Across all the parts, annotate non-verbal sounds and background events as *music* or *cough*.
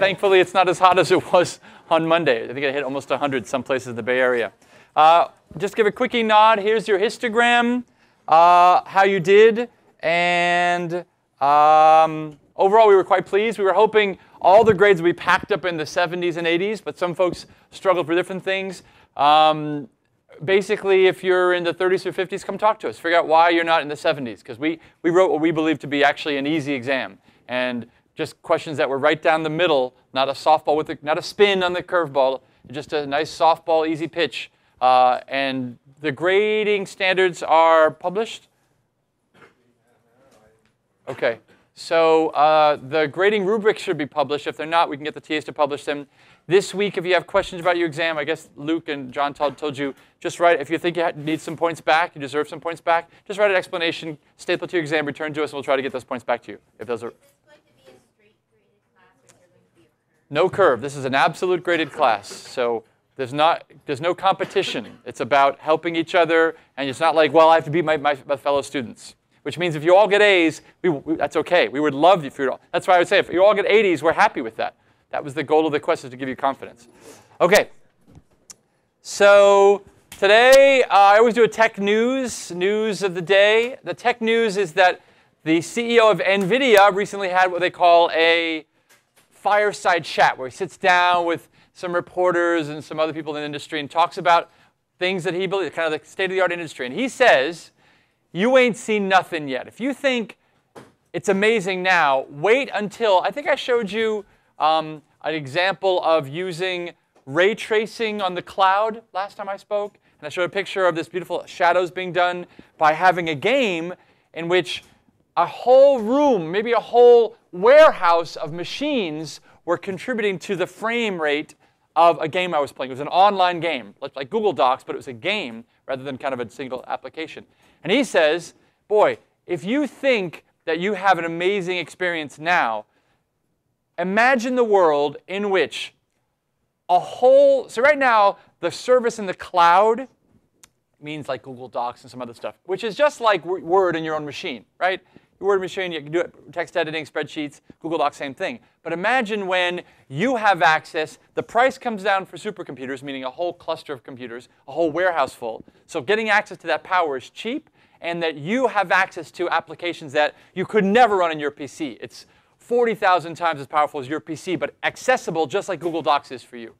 thankfully, it's not as hot as it was on Monday. I think it hit almost 100 some places in the Bay Area. Uh, just give a quickie nod. Here's your histogram, uh, how you did. And um, overall, we were quite pleased. We were hoping all the grades would be packed up in the 70s and 80s, but some folks struggled for different things. Um, basically, if you're in the 30s or 50s, come talk to us. Figure out why you're not in the 70s, because we, we wrote what we believe to be actually an easy exam. And just questions that were right down the middle, not a softball with a, not a spin on the curveball, just a nice softball, easy pitch. Uh, and the grading standards are published? Okay. So uh, the grading rubrics should be published. If they're not, we can get the TAs to publish them. This week, if you have questions about your exam, I guess Luke and John told, told you, just write, if you think you need some points back, you deserve some points back, just write an explanation, staple to your exam, return to us, and we'll try to get those points back to you. If those are no curve. This is an absolute graded class. So there's, not, there's no competition. It's about helping each other, and it's not like, well, I have to beat my, my, my fellow students. Which means if you all get A's, we, we, that's okay. We would love you for you. all. That's why I would say if you all get 80s, we're happy with that. That was the goal of the quest is to give you confidence. Okay. So today, uh, I always do a tech news, news of the day. The tech news is that the CEO of NVIDIA recently had what they call a fireside chat where he sits down with some reporters and some other people in the industry and talks about things that he believes, kind of the state of the art industry. And he says, You ain't seen nothing yet. If you think it's amazing now, wait until I think I showed you um, an example of using ray tracing on the cloud last time I spoke. And I showed a picture of this beautiful shadows being done by having a game in which a whole room, maybe a whole warehouse of machines were contributing to the frame rate of a game I was playing. It was an online game, like Google Docs, but it was a game rather than kind of a single application. And he says, boy, if you think that you have an amazing experience now, imagine the world in which a whole, so right now, the service in the cloud means like Google Docs and some other stuff, which is just like Word in your own machine, right? Word machine, you can do it, text editing, spreadsheets, Google Docs, same thing. But imagine when you have access, the price comes down for supercomputers, meaning a whole cluster of computers, a whole warehouse full. So getting access to that power is cheap, and that you have access to applications that you could never run on your PC. It's 40,000 times as powerful as your PC, but accessible just like Google Docs is for you.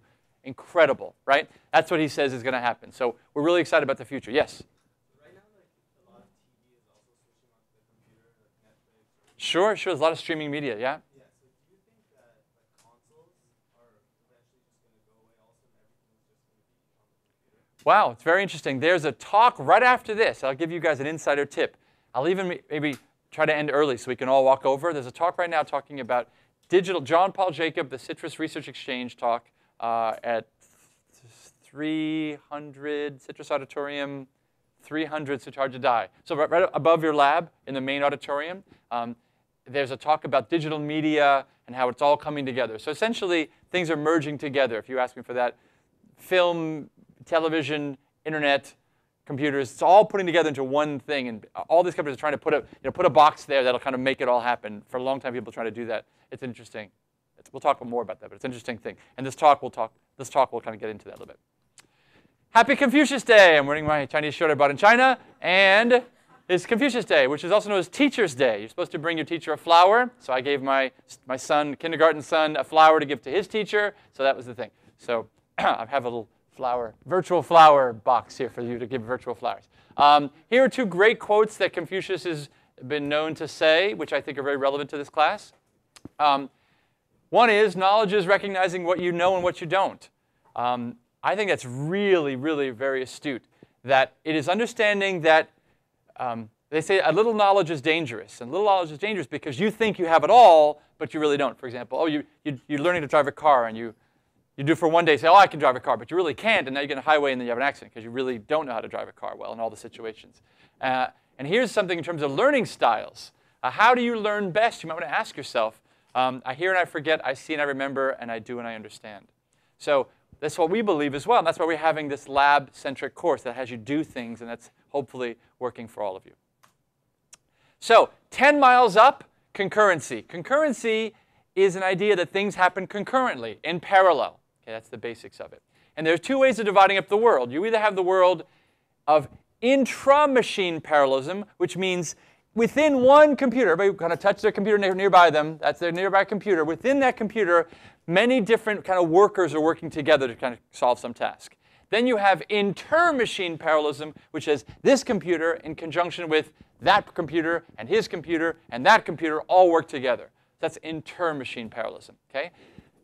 Incredible, right? That's what he says is going to happen. So we're really excited about the future. Yes? Sure, sure. There's a lot of streaming media, yeah? Wow, it's very interesting. There's a talk right after this. I'll give you guys an insider tip. I'll even maybe try to end early so we can all walk over. There's a talk right now talking about digital. John Paul Jacob, the CITRIS Research Exchange talk uh, at 300 CITRIS Auditorium, 300 Sutardja Dai. So right, right, above your lab in the main auditorium. Um, there's a talk about digital media and how it's all coming together. So essentially, things are merging together, if you ask me for that. Film, television, internet, computers, it's all putting together into one thing. And all these companies are trying to put a, you know, put a box there that'll kind of make it all happen. For a long time, people trying to do that. It's interesting. It's, we'll talk more about that, but it's an interesting thing. And this talk, we'll talk, this talk will kind of get into that a little bit. Happy Confucius Day. I'm wearing my Chinese shirt I bought in China. And is Confucius Day, which is also known as Teacher's Day. You're supposed to bring your teacher a flower. So I gave my, my son, kindergarten son, a flower to give to his teacher. So that was the thing. So *clears throat* I have a little flower, virtual flower box here for you to give virtual flowers. Um, here are two great quotes that Confucius has been known to say, which I think are very relevant to this class. Um, one is, knowledge is recognizing what you know and what you don't. Um, I think that's really, really very astute. That it is understanding that um, they say a little knowledge is dangerous. And little knowledge is dangerous because you think you have it all, but you really don't. For example, oh, you, you, you're learning to drive a car and you, you do for one day say, oh, I can drive a car, but you really can't. And now you get a highway and then you have an accident because you really don't know how to drive a car well in all the situations. Uh, and here's something in terms of learning styles. Uh, how do you learn best? You might want to ask yourself. Um, I hear and I forget, I see and I remember, and I do and I understand. So that's what we believe as well. And that's why we're having this lab-centric course that has you do things, and that's hopefully working for all of you. So 10 miles up, concurrency. Concurrency is an idea that things happen concurrently, in parallel. Okay, that's the basics of it. And there's two ways of dividing up the world. You either have the world of intra-machine parallelism, which means within one computer, everybody kind of touch their computer nearby them, that's their nearby computer. Within that computer, many different kind of workers are working together to kind of solve some task. Then you have inter-machine parallelism, which is this computer in conjunction with that computer and his computer and that computer all work together. That's inter-machine parallelism, okay?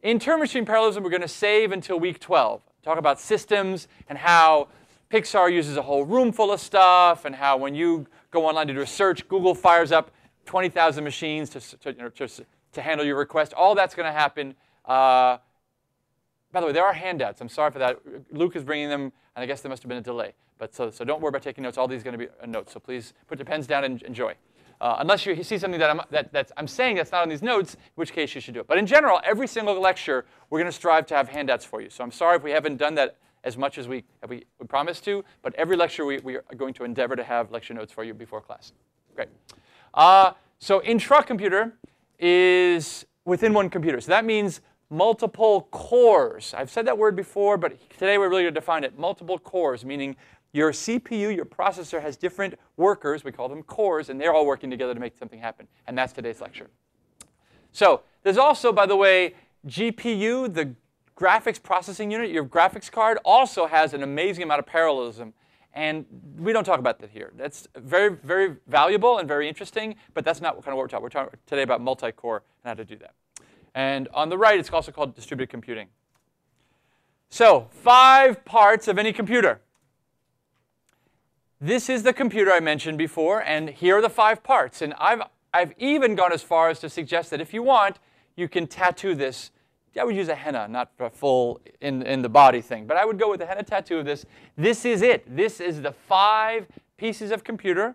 Inter-machine parallelism we're going to save until week 12. Talk about systems and how Pixar uses a whole room full of stuff and how when you go online to do a search, Google fires up 20,000 machines to, to, you know, to, to, handle your request. All that's going to happen. Uh, by the way, there are handouts. I'm sorry for that. Luke is bringing them, and I guess there must have been a delay. But so, so don't worry about taking notes. All these are going to be notes. So please put your pens down and enjoy. Uh, unless you see something that I'm, that, that I'm saying that's not on these notes, in which case you should do it. But in general, every single lecture, we're going to strive to have handouts for you. So I'm sorry if we haven't done that as much as we, we, we promised to, but every lecture we, we are going to endeavor to have lecture notes for you before class. Great. Uh, so intra-computer is within one computer. So that means multiple cores. I've said that word before, but today we're really going to define it. Multiple cores, meaning your CPU, your processor, has different workers. We call them cores, and they're all working together to make something happen. And that's today's lecture. So there's also, by the way, GPU, the graphics processing unit, your graphics card, also has an amazing amount of parallelism. And we don't talk about that here. That's very, very valuable and very interesting, but that's not kind of what we're talking. We're talking today about multi-core and how to do that. And on the right, it's also called distributed computing. So five parts of any computer. This is the computer I mentioned before, and here are the five parts. And I've, I've even gone as far as to suggest that if you want, you can tattoo this I would use a henna, not a full in, in the body thing, but I would go with a henna tattoo of this. This is it. This is the five pieces of computer.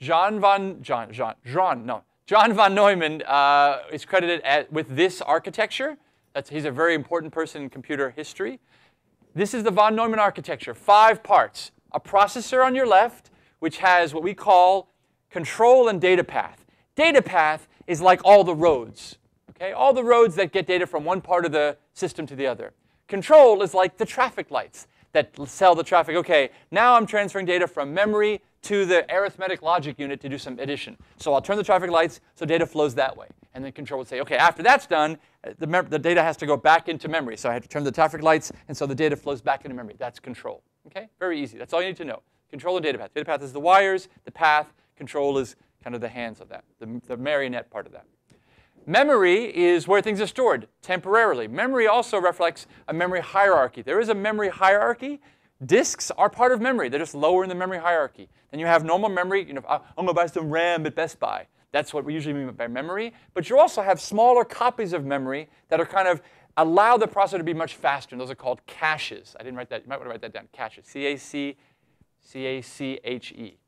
John von, John, John, John, no, John von Neumann uh, is credited at, with this architecture. That's, he's a very important person in computer history. This is the von Neumann architecture, five parts. A processor on your left, which has what we call control and data path. Data path is like all the roads. Okay, all the roads that get data from one part of the system to the other. Control is like the traffic lights that sell the traffic. Okay, now I'm transferring data from memory to the arithmetic logic unit to do some addition. So I'll turn the traffic lights so data flows that way. And then control would say, okay, after that's done, the, the data has to go back into memory. So I have to turn the traffic lights, and so the data flows back into memory. That's control. Okay, very easy. That's all you need to know. Control and data path. Data path is the wires. The path, control is kind of the hands of that, the, the marionette part of that. Memory is where things are stored temporarily. Memory also reflects a memory hierarchy. There is a memory hierarchy. Disks are part of memory. They're just lower in the memory hierarchy. Then you have normal memory. You know, oh, I'm going to buy some RAM at Best Buy. That's what we usually mean by memory. But you also have smaller copies of memory that are kind of allow the processor to be much faster. And those are called caches. I didn't write that. You might want to write that down. Caches. C-A-C, C-A-C-H-E.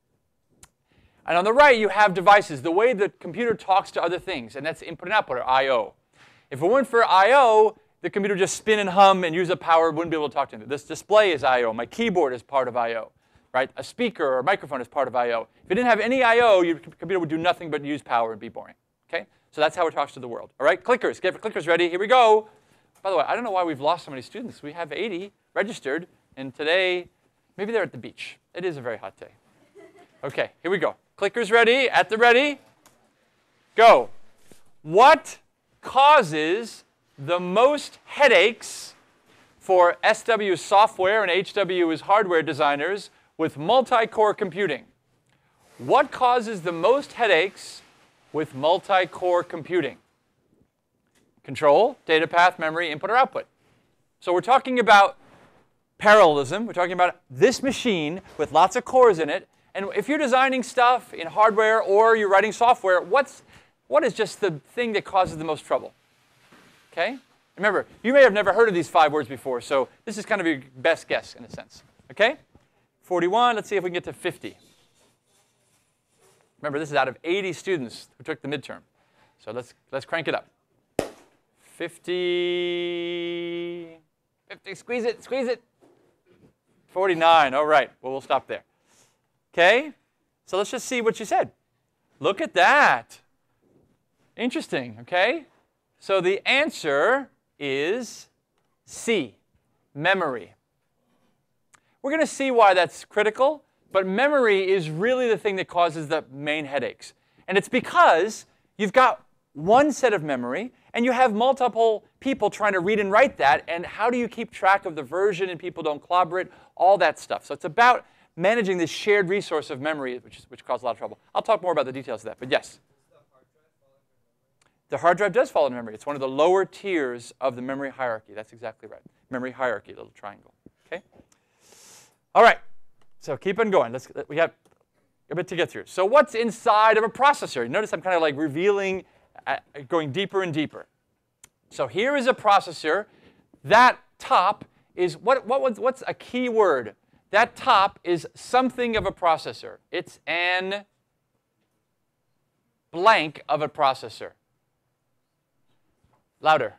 And on the right, you have devices, the way the computer talks to other things, and that's input and output, or I.O. If it weren't for I.O., the computer just spin and hum and use up power, wouldn't be able to talk to me. This display is I.O. My keyboard is part of I.O. Right? A speaker or a microphone is part of I.O. If it didn't have any I.O., your computer would do nothing but use power and be boring. Okay? So that's how it talks to the world. All right? Clickers. Get clickers ready. Here we go. By the way, I don't know why we've lost so many students. We have 80 registered, and today, maybe they're at the beach. It is a very hot day. Okay, here we go. Clickers ready? At the ready? Go. What causes the most headaches for SW software and HW is hardware designers with multi-core computing? What causes the most headaches with multi-core computing? Control, data path, memory, input or output. So we're talking about parallelism. We're talking about this machine with lots of cores in it and if you're designing stuff in hardware or you're writing software, what's, what is just the thing that causes the most trouble? Okay? Remember, you may have never heard of these five words before, so this is kind of your best guess in a sense. Okay? 41, let's see if we can get to 50. Remember, this is out of 80 students who took the midterm. So let's, let's crank it up. 50, 50, squeeze it, squeeze it. 49, all right, well, we'll stop there. Okay? So let's just see what you said. Look at that. Interesting, okay? So the answer is C, memory. We're going to see why that's critical, but memory is really the thing that causes the main headaches. And it's because you've got one set of memory and you have multiple people trying to read and write that, and how do you keep track of the version and people don't clobber it, all that stuff. So it's about managing this shared resource of memory, which, which causes a lot of trouble. I'll talk more about the details of that, but yes. The hard drive does fall into memory. It's one of the lower tiers of the memory hierarchy. That's exactly right. Memory hierarchy, little triangle. Okay? All right. So keep on going. Let's, we have a bit to get through. So what's inside of a processor? Notice I'm kind of like revealing, uh, going deeper and deeper. So here is a processor. That top is, what, what was, what's a key word? That top is something of a processor. It's an blank of a processor. Louder.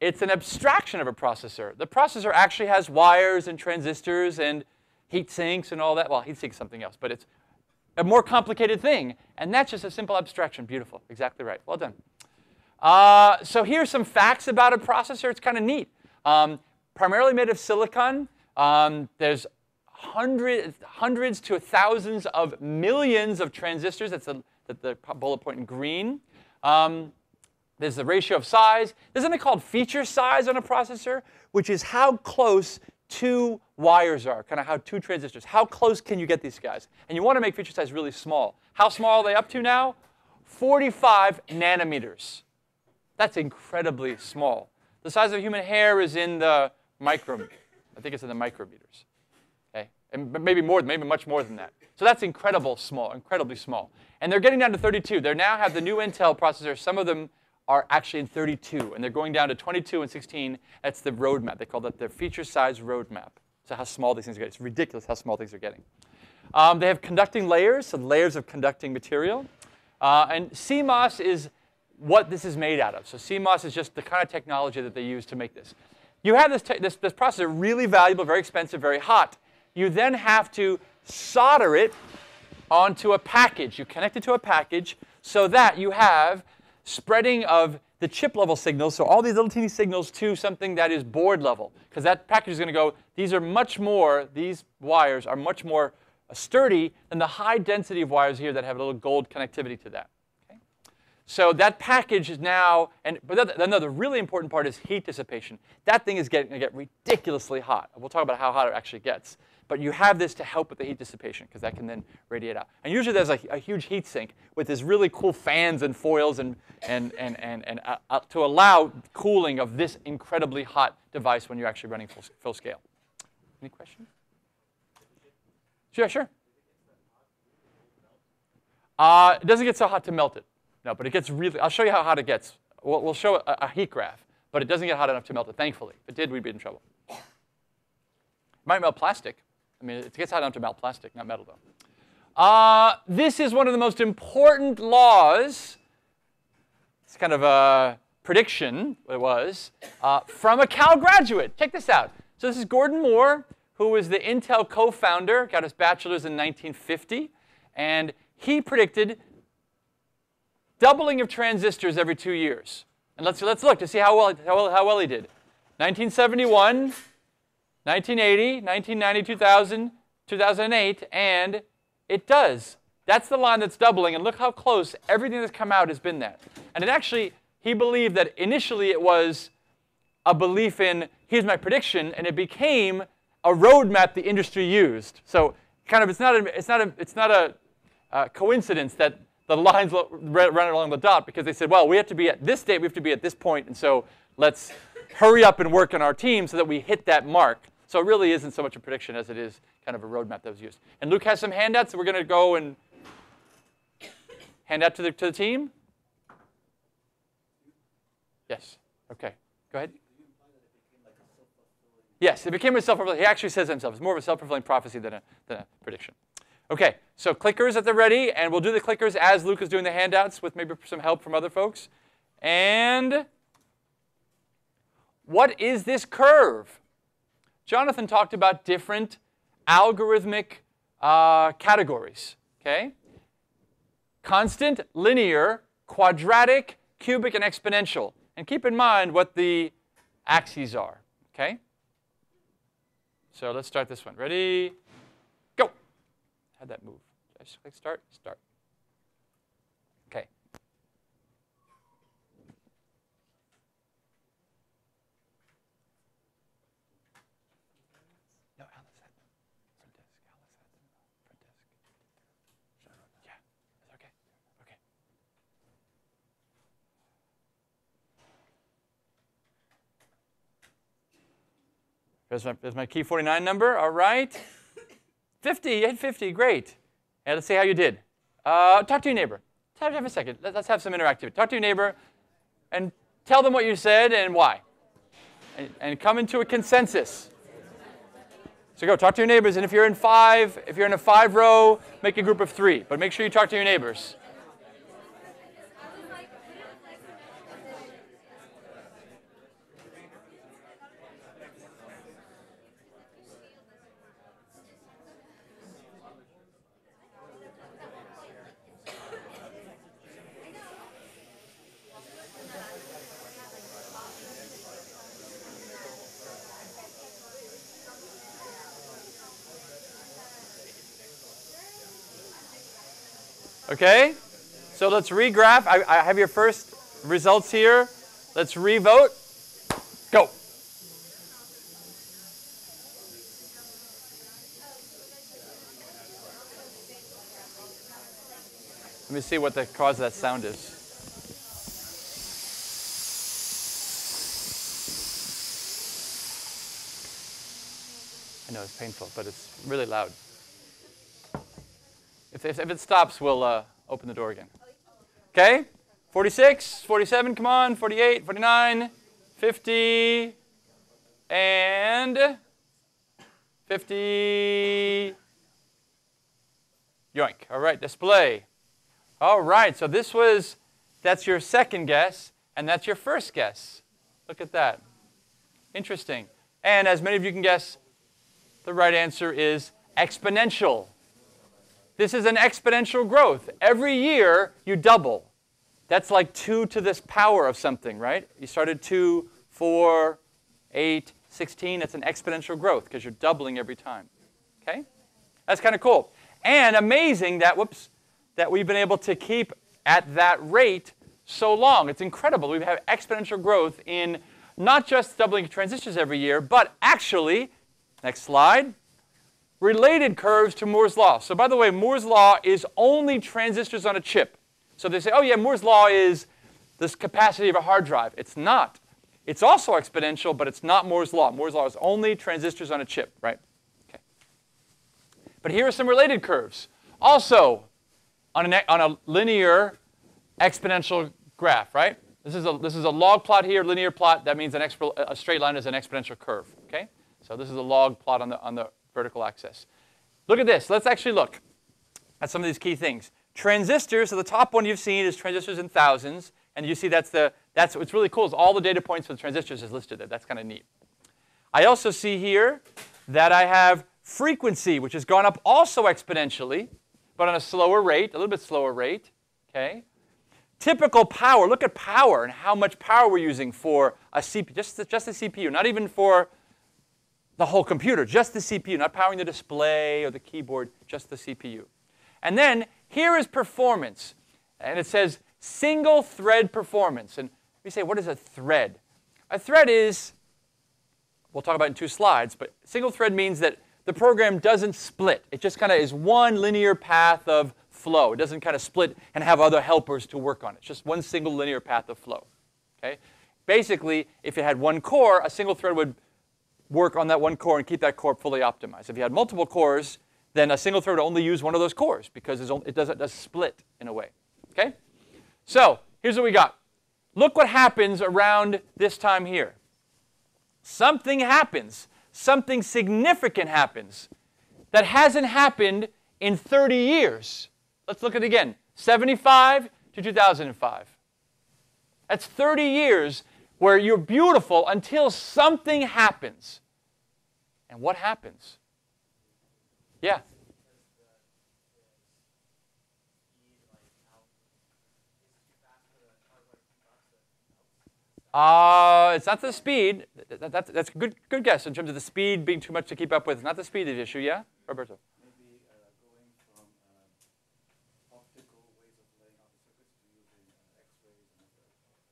It's an abstraction of a processor. The processor actually has wires and transistors and heat sinks and all that. Well, heat sink is something else, but it's a more complicated thing. And that's just a simple abstraction. Beautiful. Exactly right. Well done. Uh, so here's some facts about a processor. It's kind of neat. Um, primarily made of silicon. Um, there's hundreds, hundreds to thousands of millions of transistors. That's the, the, the bullet point in green. Um, there's the ratio of size. There's something called feature size on a processor, which is how close two wires are, kind of how two transistors. How close can you get these guys? And you want to make feature size really small. How small are they up to now? 45 nanometers. That's incredibly small. The size of human hair is in the micro, I think it's in the micrometers. Okay? And maybe more, maybe much more than that. So that's incredible small, incredibly small. And they're getting down to 32. They now have the new Intel processors. Some of them are actually in 32, and they're going down to 22 and 16. That's the roadmap. They call that the feature size roadmap. So how small these things are getting. It's ridiculous how small things are getting. Um, they have conducting layers, so layers of conducting material. Uh, and CMOS is what this is made out of. So CMOS is just the kind of technology that they use to make this. You have this, this, this processor, really valuable, very expensive, very hot. You then have to solder it onto a package. You connect it to a package so that you have spreading of the chip level signals, so all these little teeny signals to something that is board level. Because that package is going to go, these are much more, these wires are much more uh, sturdy than the high density of wires here that have a little gold connectivity to that. Okay? So that package is now, and but another really important part is heat dissipation. That thing is getting to get ridiculously hot. We'll talk about how hot it actually gets. But you have this to help with the heat dissipation because that can then radiate out. And usually there's a, a, huge heat sink with these really cool fans and foils and, and, and, and, and uh, uh, to allow cooling of this incredibly hot device when you're actually running full, full scale. Any questions? Sure, sure. Uh, it doesn't get so hot to melt it. No, but it gets really, I'll show you how hot it gets. We'll, we'll show a, a heat graph, but it doesn't get hot enough to melt it, thankfully. If it did, we'd be in trouble. It might melt plastic, I mean, it gets hot enough to melt plastic, not metal, though. Uh, this is one of the most important laws. It's kind of a prediction, it was, uh, from a Cal graduate. Check this out. So this is Gordon Moore, who was the Intel co-founder, got his bachelor's in 1950, and he predicted doubling of transistors every two years. And let's, let's look to see how well, how well, how well he did. 1971, 1980, 1990, 2000, 2008, and it does. That's the line that's doubling, and look how close everything that's come out has been that. And it actually, he believed that initially it was a belief in, here's my prediction, and it became a roadmap the industry used. So kind of, it's not a, it's not a, it's not a uh, coincidence that the lines run along the dot because they said, well, we have to be at this date, we have to be at this point, and so let's hurry up and work on our team so that we hit that mark. So it really isn't so much a prediction as it is kind of a roadmap that was used. And Luke has some handouts that we're going to go and hand out to the, to the team. Yes. Okay. Go ahead. Yes, it became a self-fulfilling. He actually says himself. It's more of a self-fulfilling prophecy than a, than a prediction. Okay, so clickers at the ready, and we'll do the clickers as Luke is doing the handouts with maybe some help from other folks. And what is this curve? Jonathan talked about different algorithmic uh, categories, okay? Constant, linear, quadratic, cubic, and exponential. And keep in mind what the axes are, okay? So let's start this one. Ready? Go. How'd that move? Did I just click start? Start. Okay. No, Alice had them. Front desk. Alice had them. Front desk. Yeah. It's okay. Okay. There's my, there's my key 49 number. All right. 50. You had 50. Great. And let's see how you did. Uh, talk to your neighbor. Have, have a second. Let, us have some interactivity. Talk to your neighbor and tell them what you said and why. And, and come into a consensus. So go talk to your neighbors. And if you're in five, if you're in a five row, make a group of three. But make sure you talk to your neighbors. Okay? So let's regraph. I, I have your first results here. Let's revote. Go. Let me see what the cause of that sound is. I know it's painful, but it's really loud. If, if, if it stops, we'll uh, open the door again. Okay? 46, 47, come on, 48, 49, 50, and 50. Yoink. All right, display. All right, so this was, that's your second guess, and that's your first guess. Look at that. Interesting. And as many of you can guess, the right answer is exponential. This is an exponential growth. Every year, you double. That's like 2 to this power of something, right? You started 2, 4, 8, 16. That's an exponential growth because you're doubling every time. Okay? That's kind of cool. And amazing that, whoops, that we've been able to keep at that rate so long. It's incredible. We have exponential growth in not just doubling transistors every year, but actually, next slide, related curves to Moore's law. So by the way, Moore's law is only transistors on a chip. So they say, oh yeah, Moore's law is this capacity of a hard drive. It's not. It's also exponential, but it's not Moore's law. Moore's law is only transistors on a chip, right? Okay. But here are some related curves. Also, on a, on a linear exponential graph, right? This is, a, this is a log plot here, linear plot. That means an a straight line is an exponential curve, okay? So this is a log plot on the, on the vertical axis. Look at this. Let's actually look at some of these key things. Transistors, so the top one you've seen is transistors in thousands. And you see that's the, that's what's really cool is all the data points for the transistors is listed there. That's kind of neat. I also see here that I have frequency, which has gone up also exponentially, but on a slower rate, a little bit slower rate. Okay. Typical power, look at power and how much power we're using for a CPU, just the, just the CPU, not even for the whole computer, just the CPU, not powering the display or the keyboard, just the CPU. And then here is performance. And it says single thread performance. And we say, what is a thread? A thread is, we'll talk about in two slides, but single thread means that the program doesn't split. It just kind of is one linear path of flow. It doesn't kind of split and have other helpers to work on it. It's just one single linear path of flow. Okay? Basically, if it had one core, a single thread would work on that one core and keep that core fully optimized. If you had multiple cores, then a single thread would only use one of those cores because it does, it does split in a way. Okay? So here's what we got. Look what happens around this time here. Something happens. Something significant happens that hasn't happened in 30 years. Let's look at it again. 75 to 2005. That's 30 years where you're beautiful until something happens. And what happens? Yeah. Uh, it's not the speed. That, that, that's a good, good guess in terms of the speed being too much to keep up with. It's not the speed issue, yeah? Roberto? Maybe uh, going from uh, optical ways of laying out the circuits to using uh, X-rays and other.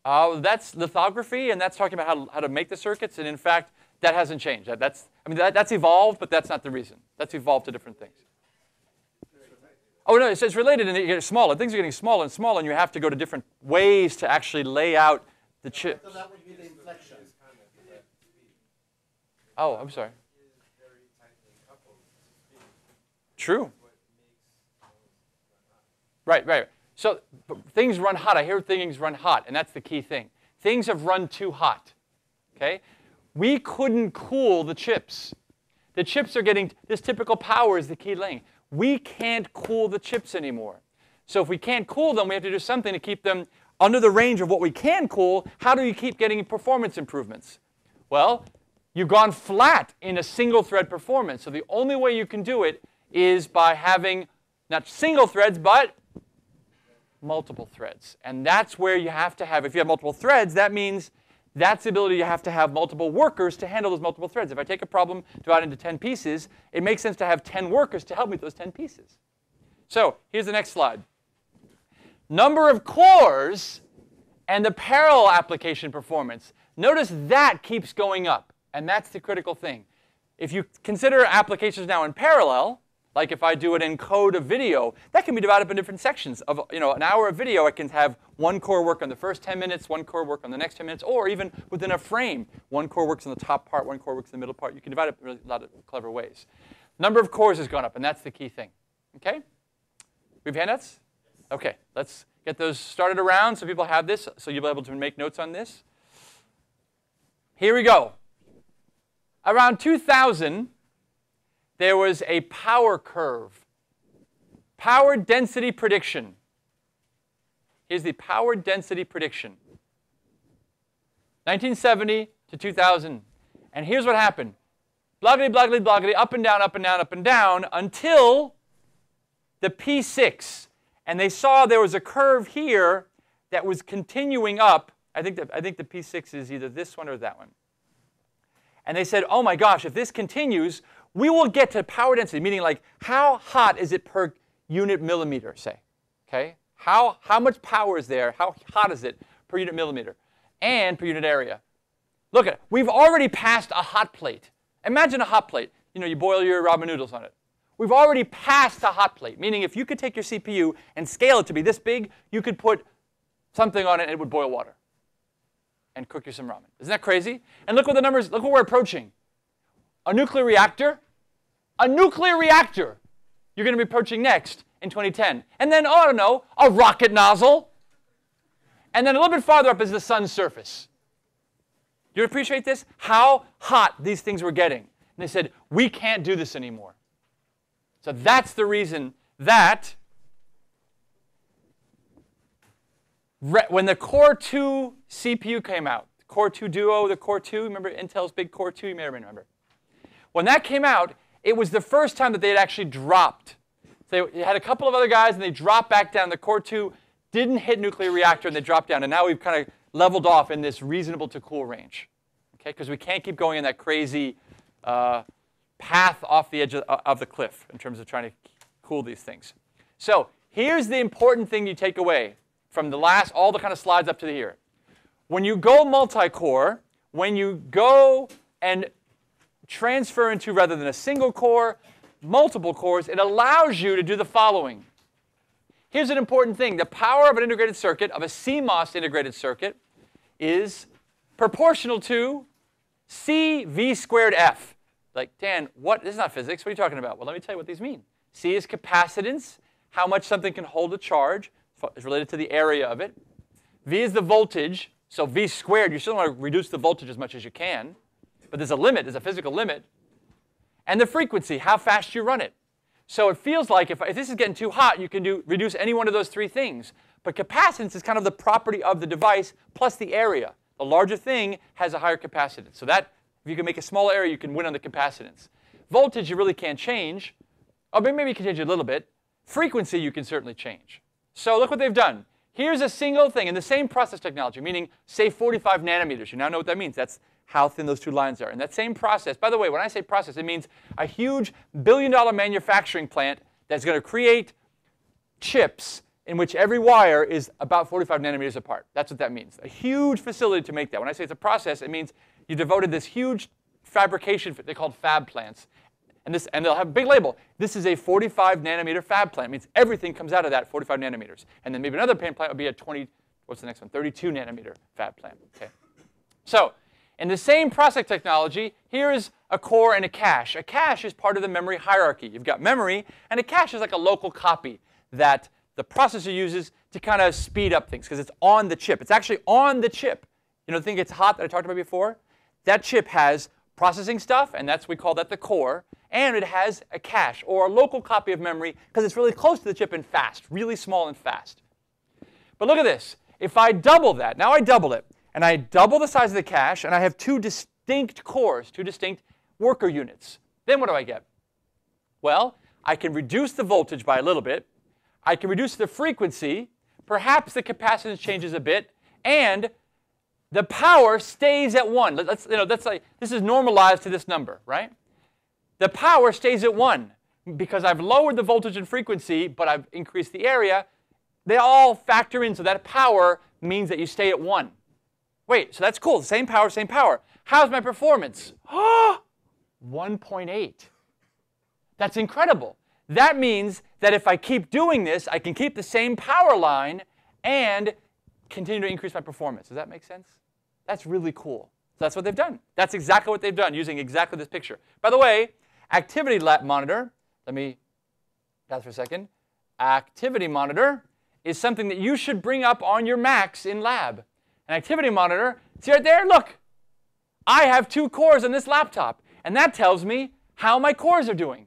Uh, that's lithography, and that's talking about how, how to make the circuits. And in fact, that hasn't changed. That, that's, I mean, that, that's evolved, but that's not the reason. That's evolved to different things. Oh, no, it's, it's related and it gets smaller. Things are getting smaller and smaller, and you have to go to different ways to actually lay out the chip. So that would be the inflection. Oh, I'm sorry. True. Right, right. So things run hot. I hear things run hot, and that's the key thing. Things have run too hot. Okay? We couldn't cool the chips. The chips are getting this typical power is the key lane. We can't cool the chips anymore. So if we can't cool them, we have to do something to keep them under the range of what we can cool. How do you keep getting performance improvements? Well, you've gone flat in a single thread performance. So the only way you can do it is by having not single threads, but multiple threads. And that's where you have to have, if you have multiple threads, that means that's the ability you have to have multiple workers to handle those multiple threads. If I take a problem, divide into 10 pieces, it makes sense to have 10 workers to help me with those 10 pieces. So here's the next slide. Number of cores and the parallel application performance. Notice that keeps going up, and that's the critical thing. If you consider applications now in parallel, like if I do an encode of video, that can be divided up in different sections. Of you know, an hour of video, I can have one core work on the first 10 minutes, one core work on the next 10 minutes, or even within a frame, one core works on the top part, one core works in the middle part. You can divide it in a lot of clever ways. Number of cores has gone up, and that's the key thing. Okay? We have handouts? Okay, let's get those started around so people have this, so you'll be able to make notes on this. Here we go. Around 2000, there was a power curve. Power density prediction. Here's the power density prediction. 1970 to 2000. And here's what happened. Bloggity, bloggity, bloggity, up and down, up and down, up and down, until the P6. And they saw there was a curve here that was continuing up. I think, that, I think the P6 is either this one or that one. And they said, oh my gosh, if this continues, we will get to power density, meaning like how hot is it per unit millimeter, say? Okay? How, how much power is there? How hot is it per unit millimeter? And per unit area. Look at it. We've already passed a hot plate. Imagine a hot plate. You know, you boil your ramen noodles on it. We've already passed a hot plate, meaning if you could take your CPU and scale it to be this big, you could put something on it and it would boil water and cook you some ramen. Isn't that crazy? And look what the numbers, look what we're approaching. A nuclear reactor, a nuclear reactor you're going to be approaching next in 2010. And then, oh, I don't know, a rocket nozzle. And then a little bit farther up is the sun's surface. You appreciate this? How hot these things were getting. And they said, we can't do this anymore. So that's the reason that when the Core 2 CPU came out, Core 2 Duo, the Core 2, remember Intel's big Core 2, you may remember. When that came out, it was the first time that they had actually dropped. So they had a couple of other guys and they dropped back down. The Core 2 didn't hit nuclear reactor and they dropped down. And now we've kind of leveled off in this reasonable to cool range. Okay, because we can't keep going in that crazy uh, path off the edge of, of the cliff in terms of trying to cool these things. So here's the important thing you take away from the last, all the kind of slides up to here. When you go multi-core, when you go and transfer into, rather than a single core, multiple cores, it allows you to do the following. Here's an important thing. The power of an integrated circuit, of a CMOS integrated circuit, is proportional to CV squared F. Like, Dan, what? This is not physics. What are you talking about? Well, let me tell you what these mean. C is capacitance, how much something can hold a charge is related to the area of it. V is the voltage. So V squared, you still want to reduce the voltage as much as you can. But there's a limit, there's a physical limit. And the frequency, how fast you run it. So it feels like if, if this is getting too hot, you can do, reduce any one of those three things. But capacitance is kind of the property of the device plus the area. The larger thing has a higher capacitance. So that, if you can make a small area, you can win on the capacitance. Voltage, you really can't change. Oh, maybe you can change a little bit. Frequency, you can certainly change. So look what they've done. here's a single thing in the same process technology, meaning say 45 nanometers. You now know what that means. That's how thin those two lines are. And that same process, by the way, when I say process, it means a huge billion dollar manufacturing plant that's going to create chips in which every wire is about 45 nanometers apart. That's what that means. A huge facility to make that. When I say it's a process, it means you devoted this huge fabrication, they called fab plants. And, this, and they'll have a big label. This is a 45 nanometer fab plant. It means everything comes out of that 45 nanometers. And then maybe another plant would be a 20, what's the next one? 32 nanometer fab plant. Okay. So in the same process technology, here is a core and a cache. A cache is part of the memory hierarchy. You've got memory, and a cache is like a local copy that the processor uses to kind of speed up things because it's on the chip. It's actually on the chip. You know the thing gets hot that I talked about before? That chip has processing stuff, and that's we call that the core, and it has a cache or a local copy of memory because it's really close to the chip and fast, really small and fast. But look at this. If I double that, now I double it, and I double the size of the cache, and I have two distinct cores, two distinct worker units, then what do I get? Well, I can reduce the voltage by a little bit, I can reduce the frequency, perhaps the capacitance changes a bit, and the power stays at one. Let's, you know, that's like, this is normalized to this number, right? The power stays at one because I've lowered the voltage and frequency, but I've increased the area. They all factor in, so that power means that you stay at one. Wait, so that's cool. Same power, same power. How's my performance? *gasps* 1.8. That's incredible. That means that if I keep doing this, I can keep the same power line and continue to increase my performance. Does that make sense? That's really cool. So that's what they've done. That's exactly what they've done using exactly this picture. By the way, activity monitor, let me pause for a second. Activity monitor is something that you should bring up on your Macs in lab. An activity monitor, see right there? Look, I have two cores on this laptop, and that tells me how my cores are doing.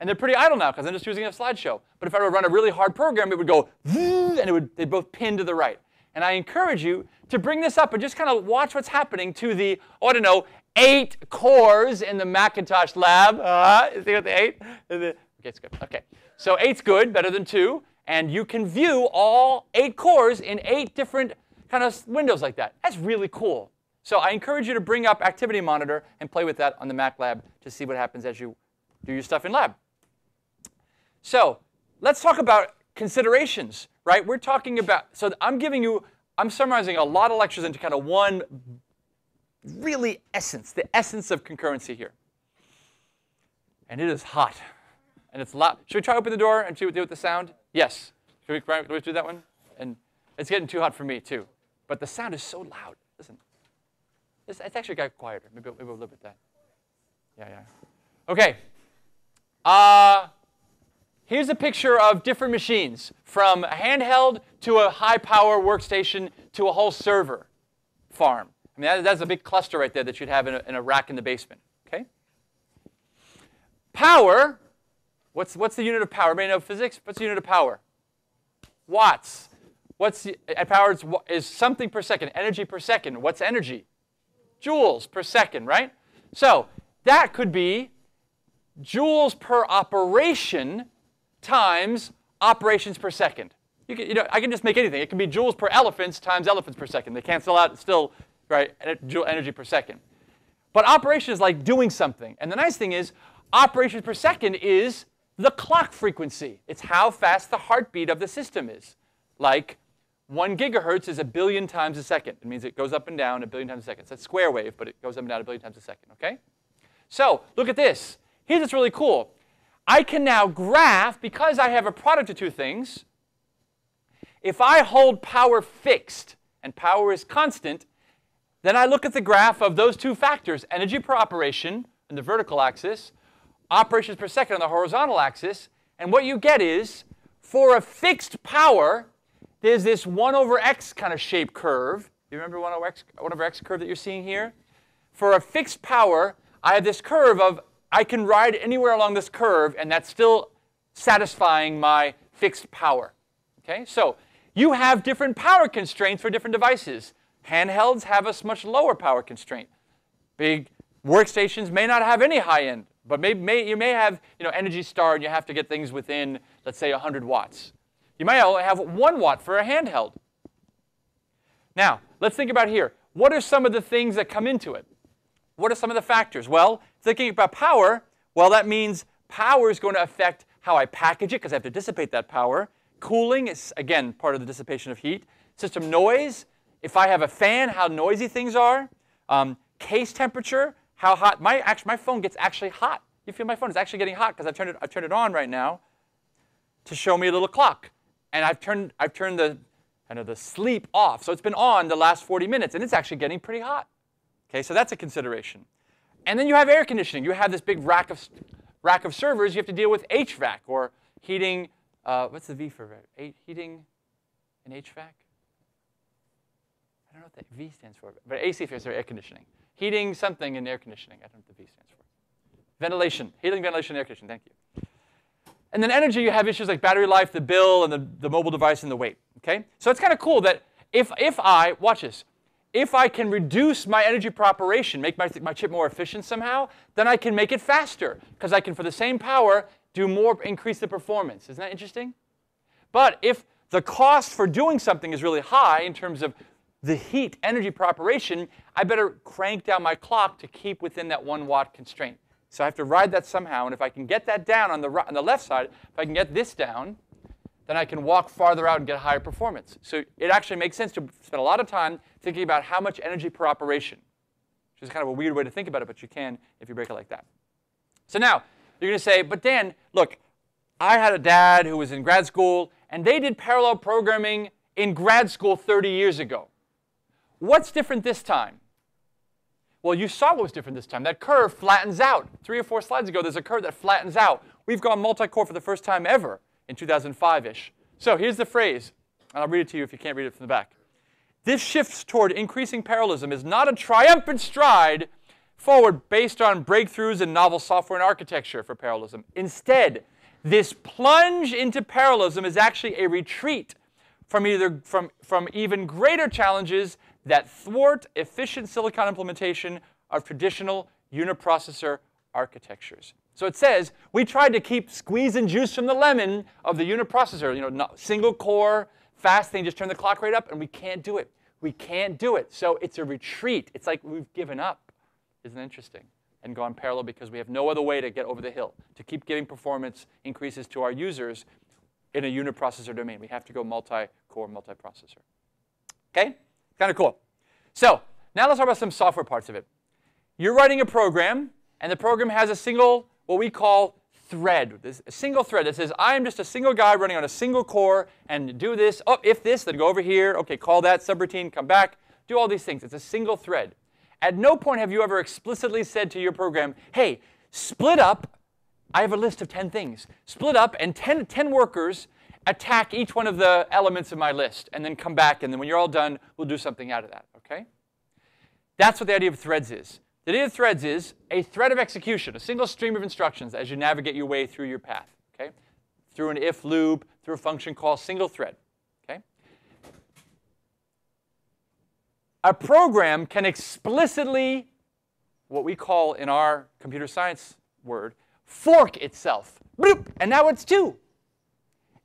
And they're pretty idle now because I'm just using a slideshow. But if I were to run a really hard program, it would go, and it would, they'd both pin to the right. And I encourage you to bring this up and just kind of watch what's happening to the, oh, I don't know, eight cores in the Macintosh lab. Uh, see the eight? Okay, it's good. Okay. So eight's good, better than two. And you can view all eight cores in eight different kind of windows like that. That's really cool. So I encourage you to bring up Activity Monitor and play with that on the Mac Lab to see what happens as you do your stuff in lab. So let's talk about considerations, right? We're talking about, so I'm giving you, I'm summarizing a lot of lectures into kind of one really essence, the essence of concurrency here. And it is hot. And it's loud. Should we try open the door and see what do with the sound? Yes. Should we, do that one? And it's getting too hot for me too. But the sound is so loud. Listen. It's, it's actually got quieter. Maybe, maybe we'll live with that. Yeah, yeah. Okay. Uh, Here's a picture of different machines, from a handheld to a high-power workstation to a whole server farm. I mean, that, that's a big cluster right there that you'd have in a, in a rack in the basement. Okay. Power. What's what's the unit of power? Everybody know physics? What's the unit of power? Watts. What's the, power is, is something per second, energy per second. What's energy? Joules per second, right? So that could be joules per operation times operations per second. You, can, you know, I can just make anything. It can be joules per elephants times elephants per second. They cancel out still, right, joule energy per second. But operation is like doing something. And the nice thing is, operations per second is the clock frequency. It's how fast the heartbeat of the system is. Like one gigahertz is a billion times a second. It means it goes up and down a billion times a second. It's a square wave, but it goes up and down a billion times a second, okay? So look at this. Here's what's really cool. I can now graph, because I have a product of two things, if I hold power fixed and power is constant, then I look at the graph of those two factors, energy per operation on the vertical axis, operations per second on the horizontal axis, and what you get is, for a fixed power, there's this 1 over x kind of shape curve. You remember 1 over x, 1 over x curve that you're seeing here? For a fixed power, I have this curve of I can ride anywhere along this curve, and that's still satisfying my fixed power. Okay, so you have different power constraints for different devices. Handhelds have a much lower power constraint. Big workstations may not have any high end, but may, may, you may have you know, Energy Star and you have to get things within, let's say, 100 watts. You might only have 1 watt for a handheld. Now, let's think about here. What are some of the things that come into it? What are some of the factors? Well, thinking about power, well, that means power is going to affect how I package it because I have to dissipate that power. Cooling is, again, part of the dissipation of heat. System noise, if I have a fan, how noisy things are. Um, case temperature, how hot. My, actually, my phone gets actually hot. You feel my phone is actually getting hot because I've I've turned it on right now to show me a little clock. And I've turned, I've turned the, kind of the sleep off. So it's been on the last 40 minutes, and it's actually getting pretty hot. Okay, so that's a consideration. And then you have air conditioning. You have this big rack of, rack of servers. You have to deal with HVAC or heating. Uh, what's the V for? Heating and HVAC? I don't know what the V stands for, but AC stands for air conditioning. Heating something in air conditioning. I don't know what the V stands for. Ventilation. Heating, ventilation, air conditioning. Thank you. And then energy, you have issues like battery life, the bill, and the, the mobile device, and the weight. Okay? So it's kind of cool that if, if I, watch this, if I can reduce my energy per operation, make my, my chip more efficient somehow, then I can make it faster because I can, for the same power, do more, increase the performance. Isn't that interesting? But if the cost for doing something is really high in terms of the heat energy per operation, I better crank down my clock to keep within that one watt constraint. So I have to ride that somehow, and if I can get that down on the, on the left side, if I can get this down, then I can walk farther out and get higher performance. So it actually makes sense to spend a lot of time thinking about how much energy per operation, which is kind of a weird way to think about it, but you can if you break it like that. So now, you're going to say, but Dan, look, I had a dad who was in grad school, and they did parallel programming in grad school 30 years ago. What's different this time? Well, you saw what was different this time. That curve flattens out. Three or four slides ago, there's a curve that flattens out. We've gone multi-core for the first time ever in 2005-ish. So here's the phrase, and I'll read it to you if you can't read it from the back. This shift toward increasing parallelism is not a triumphant stride forward based on breakthroughs in novel software and architecture for parallelism. Instead, this plunge into parallelism is actually a retreat from, either, from, from even greater challenges that thwart efficient silicon implementation of traditional uniprocessor architectures. So it says, we tried to keep squeezing juice from the lemon of the uniprocessor, you know, single core, fast thing, just turn the clock rate up, and we can't do it. We can't do it. So it's a retreat. It's like we've given up. Isn't interesting? And gone parallel because we have no other way to get over the hill, to keep giving performance increases to our users in a uniprocessor domain. We have to go multi-core, multi-processor. Okay? Kind of cool. So now let's talk about some software parts of it. You're writing a program, and the program has a single what we call thread. This a single thread that says, I am just a single guy running on a single core and do this. Oh, if this, then go over here. Okay, call that subroutine, come back. Do all these things. It's a single thread. At no point have you ever explicitly said to your program, hey, split up. I have a list of 10 things. Split up and 10, 10 workers attack each one of the elements of my list and then come back. And then when you're all done, we'll do something out of that. Okay? That's what the idea of threads is. The idea of threads is a thread of execution, a single stream of instructions as you navigate your way through your path, okay? Through an if loop, through a function call, single thread, okay? A program can explicitly, what we call in our computer science word, fork itself. Bloop, and now it's two.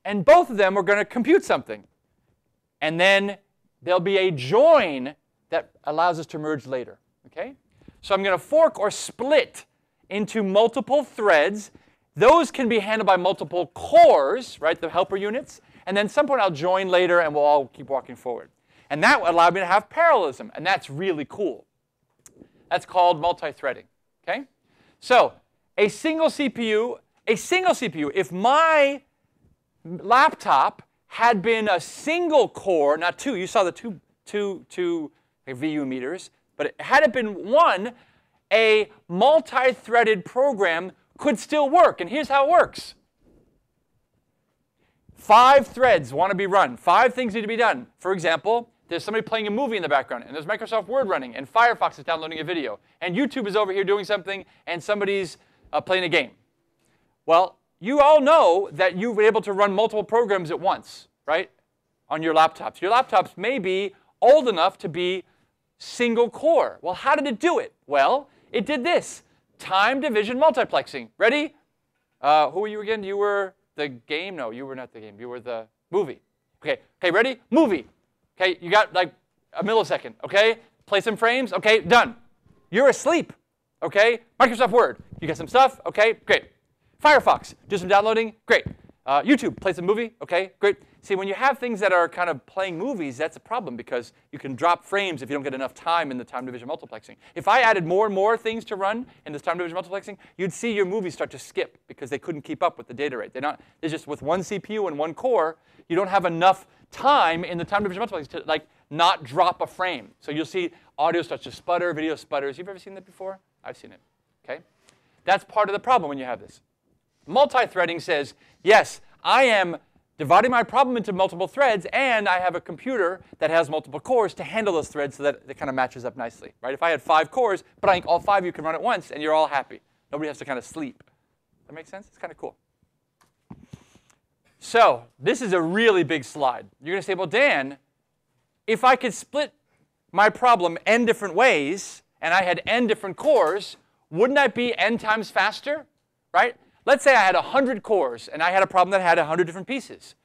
And both of them are going to compute something. And then there'll be a join that allows us to merge later, okay? So I'm going to fork or split into multiple threads. Those can be handled by multiple cores, right, the helper units. And then some point I'll join later and we'll all keep walking forward. And that allowed me to have parallelism, and that's really cool. That's called multi-threading, okay? So a single CPU, a single CPU, if my laptop had been a single core, not two, you saw the two, two, two VU meters, but had it been one, a multi-threaded program could still work. And here's how it works. Five threads want to be run. Five things need to be done. For example, there's somebody playing a movie in the background, and there's Microsoft Word running, and Firefox is downloading a video, and YouTube is over here doing something, and somebody's uh, playing a game. Well, you all know that you were able to run multiple programs at once, right, on your laptops. Your laptops may be old enough to be single core. Well, how did it do it? Well, it did this time division multiplexing. Ready? Uh, who were you again? You were the game? No, you were not the game. You were the movie. Okay, okay, ready? Movie. Okay, you got like a millisecond. Okay, play some frames. Okay, done. You're asleep. Okay, Microsoft Word. You got some stuff. Okay, great. Firefox, do some downloading. Great. Uh, YouTube, play some movie. Okay, great. See, when you have things that are kind of playing movies, that's a problem because you can drop frames if you don't get enough time in the time division multiplexing. If I added more and more things to run in this time division multiplexing, you'd see your movies start to skip because they couldn't keep up with the data rate. They're not, they're just with one CPU and one core, you don't have enough time in the time division multiplexing to like not drop a frame. So you'll see audio starts to sputter, video sputters. You've ever seen that before? I've seen it. Okay? That's part of the problem when you have this. Multi-threading says, yes, I am dividing my problem into multiple threads, and I have a computer that has multiple cores to handle those threads so that it kind of matches up nicely. Right? If I had five cores, but I think all five you can run at once, and you're all happy. Nobody has to kind of sleep. That makes sense? It's kind of cool. So this is a really big slide. You're going to say, well, Dan, if I could split my problem n different ways, and I had n different cores, wouldn't that be n times faster? Right? Let's say I had 100 cores and I had a problem that had 100 different pieces.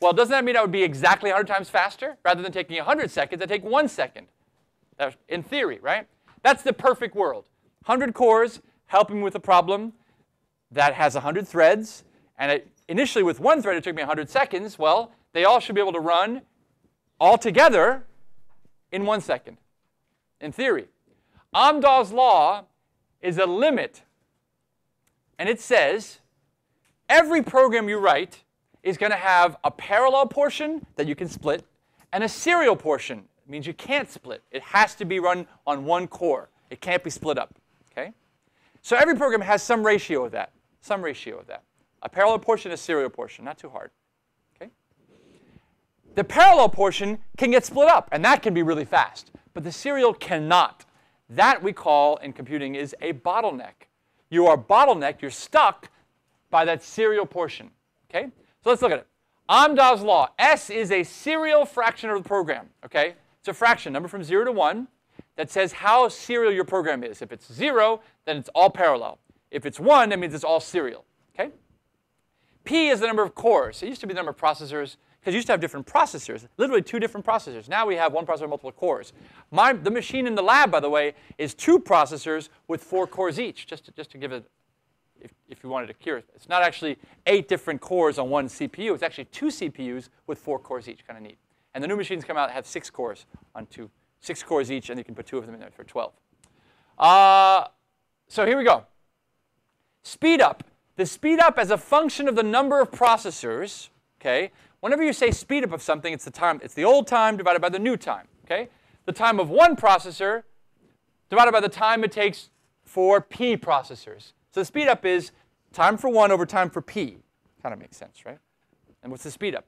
Well, doesn't that mean I would be exactly 100 times faster? Rather than taking 100 seconds, I take one second. In theory, right? That's the perfect world. 100 cores helping with a problem that has 100 threads. And it, initially with one thread, it took me 100 seconds. Well, they all should be able to run all together in one second, in theory. Amdahl's law is a limit and it says every program you write is going to have a parallel portion that you can split and a serial portion. It means you can't split. It has to be run on one core. It can't be split up. Okay? So every program has some ratio of that. Some ratio of that. A parallel portion, a serial portion. Not too hard. Okay? The parallel portion can get split up, and that can be really fast. But the serial cannot. That we call in computing is a bottleneck you are bottlenecked, you're stuck by that serial portion. Okay? So let's look at it. Amdahl's law. S is a serial fraction of the program. Okay? It's a fraction, number from 0 to 1, that says how serial your program is. If it's 0, then it's all parallel. If it's 1, that means it's all serial. Okay? P is the number of cores. It used to be the number of processors because you used to have different processors, literally two different processors. Now we have one processor, multiple cores. My, the machine in the lab, by the way, is two processors with four cores each, just to, just to give it, if, if you wanted to cure it. It's not actually eight different cores on one CPU. It's actually two CPUs with four cores each, kind of neat. And the new machines come out have six cores on two, six cores each, and you can put two of them in there for 12. Uh, so here we go. Speed up. The speed up as a function of the number of processors, okay, Whenever you say speed up of something, it's the time, it's the old time divided by the new time. Okay? The time of one processor divided by the time it takes for p processors. So the speed up is time for one over time for p. Kind of makes sense, right? And what's the speed up?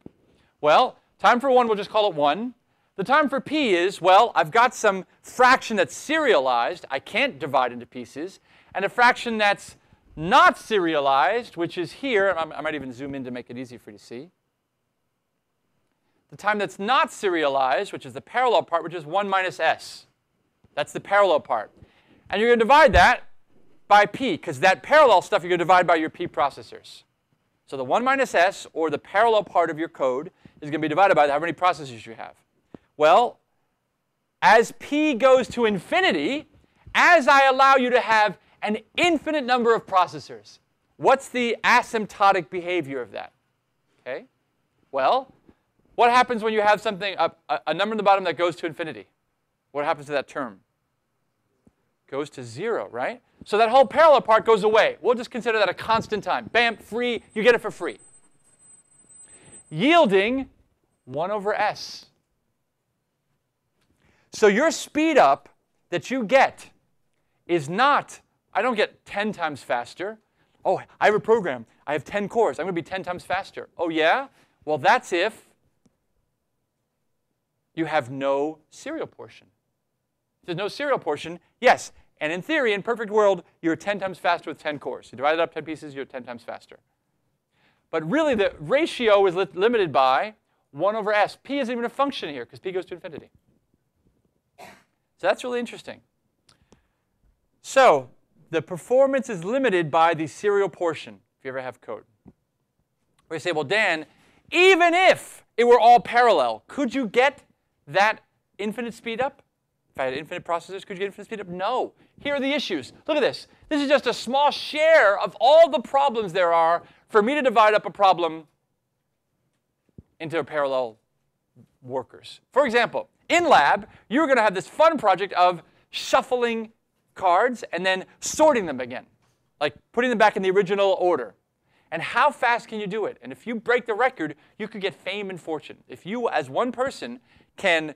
Well, time for one, we'll just call it 1. The time for p is, well, I've got some fraction that's serialized. I can't divide into pieces. And a fraction that's not serialized, which is here. I might even zoom in to make it easy for you to see the time that's not serialized, which is the parallel part, which is 1 minus s. That's the parallel part. And you're going to divide that by p, because that parallel stuff you're going to divide by your p processors. So the 1 minus s, or the parallel part of your code, is going to be divided by how many processors you have. Well, as p goes to infinity, as I allow you to have an infinite number of processors, what's the asymptotic behavior of that? Okay? Well, what happens when you have something, a, a number in the bottom that goes to infinity? What happens to that term? Goes to zero, right? So that whole parallel part goes away. We'll just consider that a constant time. Bam, free, you get it for free. Yielding 1 over s. So your speed up that you get is not, I don't get 10 times faster. Oh, I have a program. I have 10 cores. I'm going to be 10 times faster. Oh, yeah? Well, that's if you have no serial portion. If there's no serial portion, yes. And in theory, in perfect world, you're 10 times faster with 10 cores. You divide it up 10 pieces, you're 10 times faster. But really, the ratio is li limited by 1 over s. p isn't even a function here because p goes to infinity. So that's really interesting. So the performance is limited by the serial portion, if you ever have code. We say, well, Dan, Even if it were all parallel, could you get that infinite speed up? If I had infinite processors, could you get infinite speed up? No. Here are the issues. Look at this. This is just a small share of all the problems there are for me to divide up a problem into parallel workers. For example, in lab, you're going to have this fun project of shuffling cards and then sorting them again, like putting them back in the original order. And how fast can you do it? And if you break the record, you could get fame and fortune. If you, as one person, can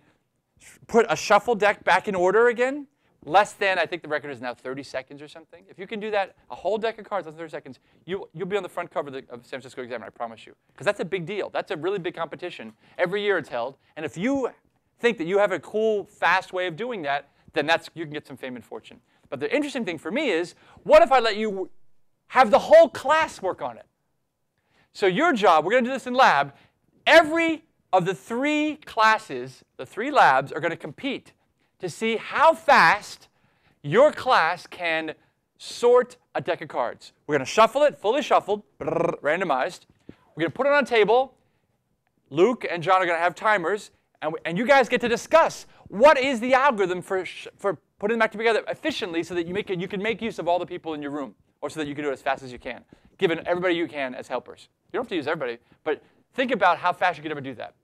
put a shuffle deck back in order again, less than, I think the record is now 30 seconds or something. If you can do that, a whole deck of cards in 30 seconds, you, you'll be on the front cover of the of San Francisco Examiner, I promise you. Because that's a big deal. That's a really big competition. Every year it's held. And if you think that you have a cool, fast way of doing that, then that's, you can get some fame and fortune. But the interesting thing for me is, what if I let you have the whole class work on it? So your job, we're going to do this in lab, every of the three classes, the three labs, are going to compete to see how fast your class can sort a deck of cards. We're going to shuffle it, fully shuffled, randomized. We're going to put it on a table. Luke and John are going to have timers, and, we, and you guys get to discuss what is the algorithm for, for putting them back together efficiently so that you, make it, you can make use of all the people in your room, or so that you can do it as fast as you can, given everybody you can as helpers. You don't have to use everybody, but think about how fast you could ever do that.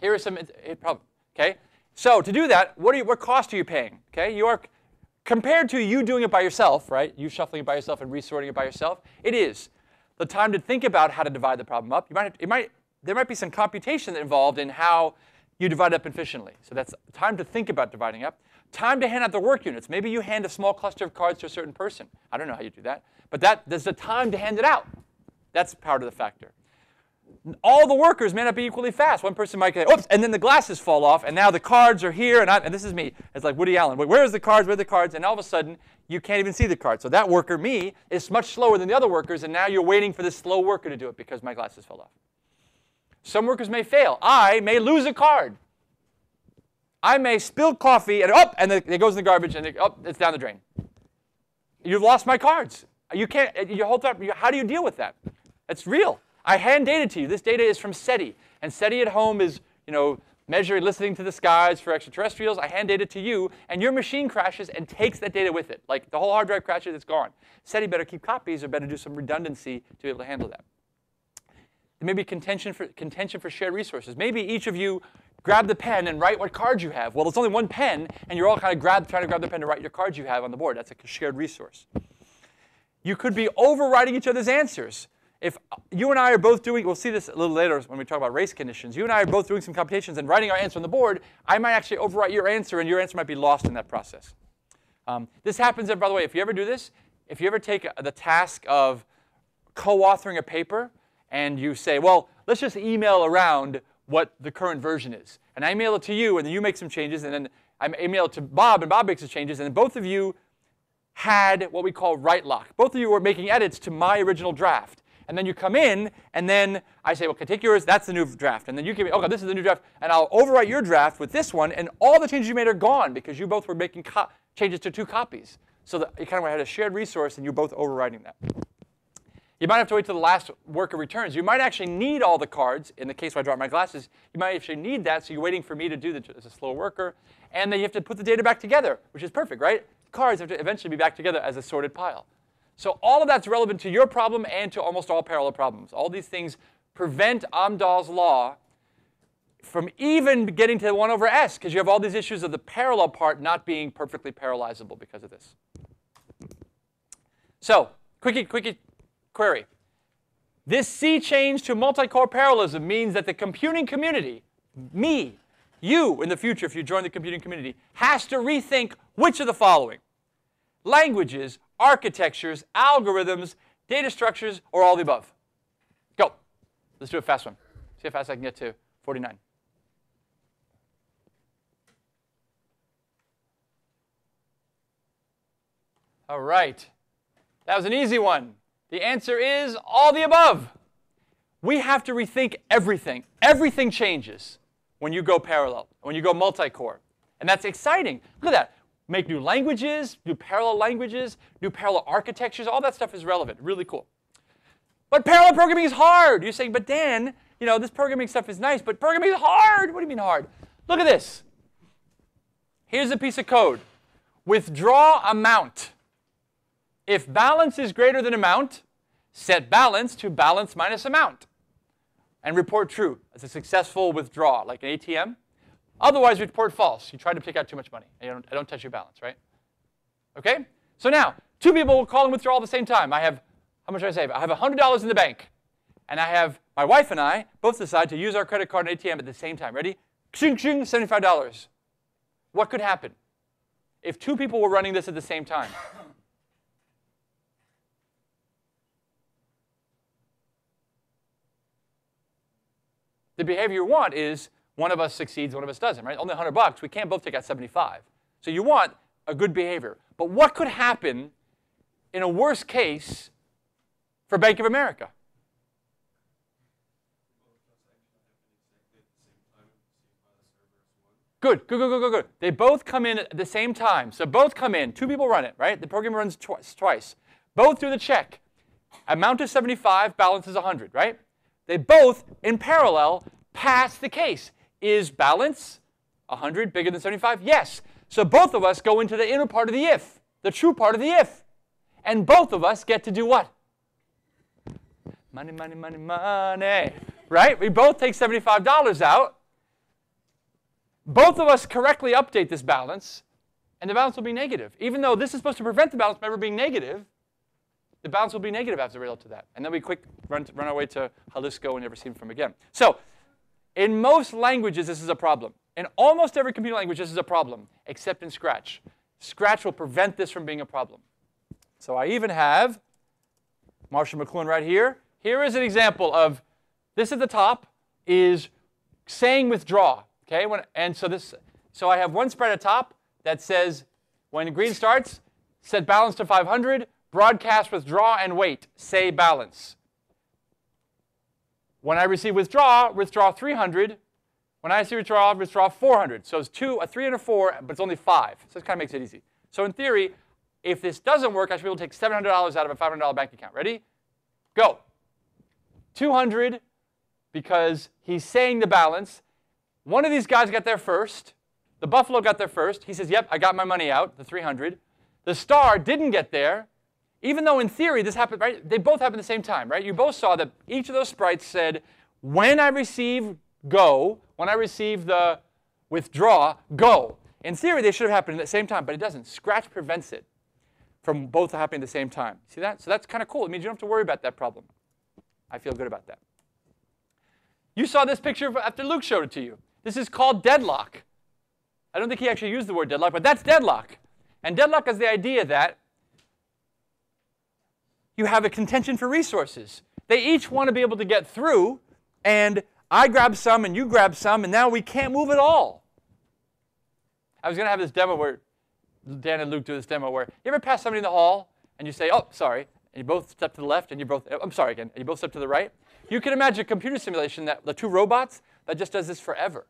Here are some problem. Okay, so to do that, what, are you, what cost are you paying? Okay, you are compared to you doing it by yourself, right? You shuffling it by yourself and resorting it by yourself. It is the time to think about how to divide the problem up. You might, have, it might, there might be some computation involved in how you divide up efficiently. So that's time to think about dividing up. Time to hand out the work units. Maybe you hand a small cluster of cards to a certain person. I don't know how you do that. But that, there's the time to hand it out. That's part of the factor. All the workers may not be equally fast. One person might get, oops, and then the glasses fall off, and now the cards are here, and, I, and this is me. It's like Woody Allen. Where is the cards? Where are the cards? And all of a sudden, you can't even see the cards. So that worker, me, is much slower than the other workers, and now you're waiting for this slow worker to do it because my glasses fell off. Some workers may fail. I may lose a card. I may spill coffee and up, oh, and it goes in the garbage, and it, oh, it's down the drain. You've lost my cards. You can't. You hold up. How do you deal with that? It's real. I hand data to you. This data is from SETI, and SETI at home is, you know, measuring, listening to the skies for extraterrestrials. I hand data to you, and your machine crashes and takes that data with it. Like the whole hard drive crashes, it's gone. SETI better keep copies or better do some redundancy to be able to handle that. There may be contention for, contention for shared resources. Maybe each of you grab the pen and write what cards you have. Well, it's only one pen, and you're all kind of grab, trying to grab the pen to write your cards you have on the board. That's a shared resource. You could be overwriting each other's answers. If you and I are both doing, we'll see this a little later when we talk about race conditions. You and I are both doing some computations and writing our answer on the board. I might actually overwrite your answer, and your answer might be lost in that process. Um, this happens, by the way, if you ever do this, if you ever take the task of co-authoring a paper, and you say, well, let's just email around what the current version is. And I email it to you, and then you make some changes, and then I email it to Bob, and Bob makes some changes, and both of you had what we call write lock. Both of you were making edits to my original draft. And then you come in, and then I say, well, okay, take yours, that's the new draft. And then you give me, okay, this is the new draft, and I'll overwrite your draft with this one, and all the changes you made are gone because you both were making changes to two copies. So that you kind of had a shared resource, and you're both overwriting that. You might have to wait till the last worker returns. You might actually need all the cards. In the case where I drop my glasses, you might actually need that, so you're waiting for me to do the, as a slow worker. And then you have to put the data back together, which is perfect, right? Cards have to eventually be back together as a sorted pile. So all of that's relevant to your problem and to almost all parallel problems. All these things prevent Amdahl's law from even getting to 1 over s, because you have all these issues of the parallel part not being perfectly parallelizable because of this. So, quickie, quickie Query. This sea change to multi-core parallelism means that the computing community, me, you in the future if you join the computing community, has to rethink which of the following. Languages, architectures, algorithms, data structures, or all the above. Go. Let's do a fast one. See how fast I can get to 49. All right. That was an easy one. The answer is all the above. We have to rethink everything. Everything changes when you go parallel, when you go multi-core. And that's exciting. Look at that. Make new languages, new parallel languages, new parallel architectures. All that stuff is relevant. Really cool. But parallel programming is hard. You're saying, but Dan, you know, this programming stuff is nice, but programming is hard. What do you mean hard? Look at this. Here's a piece of code. Withdraw amount. If balance is greater than amount, set balance to balance minus amount and report true. It's a successful withdrawal, like an ATM. Otherwise, report false. You try to take out too much money. I don't, I don't touch your balance, right? Okay? So now, two people will call and withdraw at the same time. I have, how much do I save? I have $100 in the bank. And I have, my wife and I both decide to use our credit card and ATM at the same time. Ready? Ching, ching, $75. What could happen if two people were running this at the same time? the behavior you want is one of us succeeds, one of us doesn't, right? Only 100 bucks. We can't both take out 75. So you want a good behavior. But what could happen in a worst case for Bank of America? Good, good, good, good, good, good. They both come in at the same time. So both come in. Two people run it, right? The program runs twice. twice. Both do the check. Amount is 75, balance is 100, right? They both, in parallel, pass the case. Is balance 100 bigger than 75? Yes. So both of us go into the inner part of the if, the true part of the if. And both of us get to do what? Money, money, money, money. Right? We both take $75 out. Both of us correctly update this balance, and the balance will be negative. Even though this is supposed to prevent the balance from ever being negative, the balance will be negative as a result of that. And then we quick run, run our way to Jalisco and never see him from again. So in most languages, this is a problem. In almost every computer language, this is a problem, except in Scratch. Scratch will prevent this from being a problem. So I even have Marshall McLuhan right here. Here is an example of this at the top is saying withdraw. Okay, when, and so this, so I have one spread at top that says when green starts, set balance to 500, broadcast withdraw and wait, say balance. When I receive withdraw, withdraw 300. When I see withdraw, withdraw 400. So it's two, a three and a four, but it's only five. So this kind of makes it easy. So in theory, if this doesn't work, I should be able to take $700 out of a $500 bank account. Ready? Go. 200 because he's saying the balance. One of these guys got there first. The Buffalo got there first. He says, yep, I got my money out, the 300. The star didn't get there. Even though in theory this happened, right? They both happened at the same time, right? You both saw that each of those sprites said, when I receive go, when I receive the withdraw, go. In theory, they should have happened at the same time, but it doesn't. Scratch prevents it from both happening at the same time. See that? So that's kind of cool. It means you don't have to worry about that problem. I feel good about that. You saw this picture after Luke showed it to you. This is called deadlock. I don't think he actually used the word deadlock, but that's deadlock. And deadlock is the idea that you have a contention for resources. They each want to be able to get through, and I grab some and you grab some, and now we can't move at all. I was going to have this demo where Dan and Luke do this demo where you ever pass somebody in the hall and you say, oh, sorry, and you both step to the left and you both, oh, I'm sorry again, and you both step to the right? You can imagine a computer simulation that the two robots that just does this forever.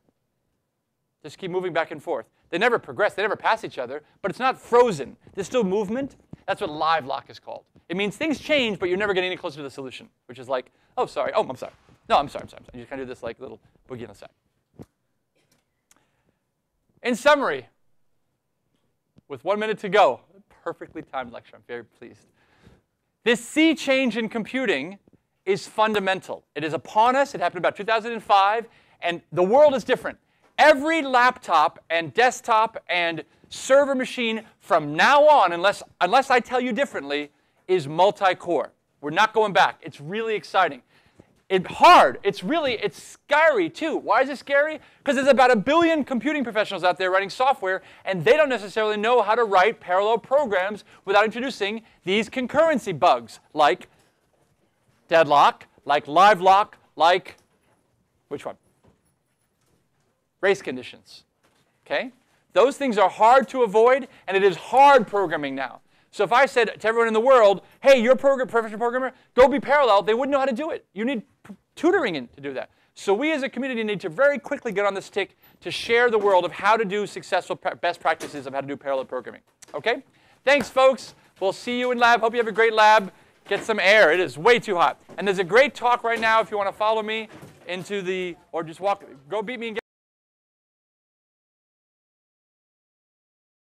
Just keep moving back and forth. They never progress, they never pass each other, but it's not frozen. There's still movement. That's what live lock is called. It means things change, but you're never getting any closer to the solution, which is like, oh, sorry. Oh, I'm sorry. No, I'm sorry. I'm sorry. I'm sorry. You kind of do this like little boogie on the side. In summary, with one minute to go, perfectly timed lecture. I'm very pleased. This sea change in computing is fundamental. It is upon us. It happened about 2005, and the world is different. Every laptop and desktop and server machine from now on, unless, unless I tell you differently, is multi-core. We're not going back. It's really exciting. It's hard. It's really, it's scary too. Why is it scary? Because there's about a billion computing professionals out there writing software, and they don't necessarily know how to write parallel programs without introducing these concurrency bugs, like deadlock, like live lock, like, which one? Race conditions, okay? Those things are hard to avoid, and it is hard programming now. So if I said to everyone in the world, hey, you're a program, professional programmer, go be parallel, they wouldn't know how to do it. You need tutoring in to do that. So we as a community need to very quickly get on this tick to share the world of how to do successful best practices of how to do parallel programming. Okay? Thanks, folks. We'll see you in lab. Hope you have a great lab. Get some air. It is way too hot. And there's a great talk right now if you want to follow me into the, or just walk, go beat me in